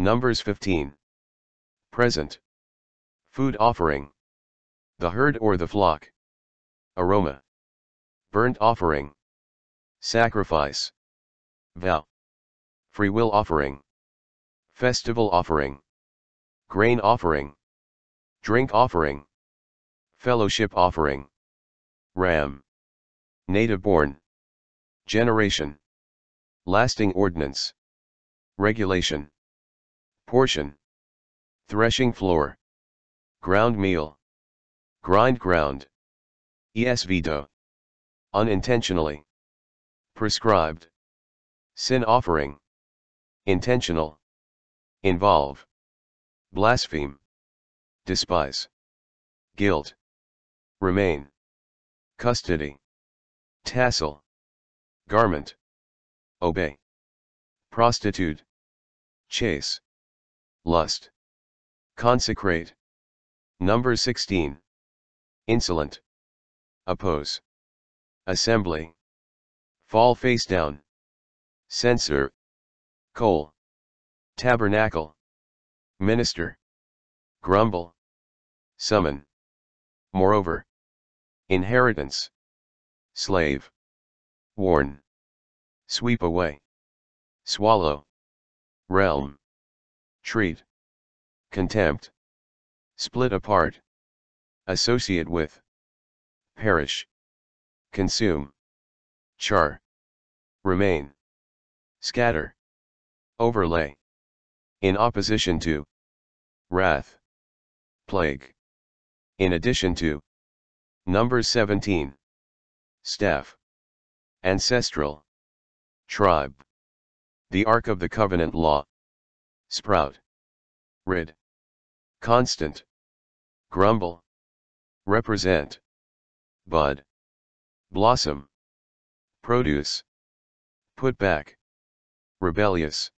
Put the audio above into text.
Numbers 15. Present. Food offering. The herd or the flock. Aroma. Burnt offering. Sacrifice. Vow. Free will offering. Festival offering. Grain offering. Drink offering. Fellowship offering. Ram. Native born. Generation. Lasting ordinance. Regulation. Portion. Threshing floor. Ground meal. Grind ground. ESV dough. Unintentionally. Prescribed. Sin offering. Intentional. Involve. Blaspheme. Despise. Guilt. Remain. Custody. Tassel. Garment. Obey. Prostitute. Chase. Lust. Consecrate. Number 16. Insolent. Oppose. Assembly. Fall face down. Censer. Coal. Tabernacle. Minister. Grumble. Summon. Moreover. Inheritance. Slave. Warn. Sweep away. Swallow. Realm. Treat. Contempt. Split apart. Associate with. Perish. Consume. Char. Remain. Scatter. Overlay. In opposition to. Wrath. Plague. In addition to. Numbers 17. Staff. Ancestral. Tribe. The Ark of the Covenant Law. Sprout. Rid. Constant. Grumble. Represent. Bud. Blossom. Produce. Put back. Rebellious.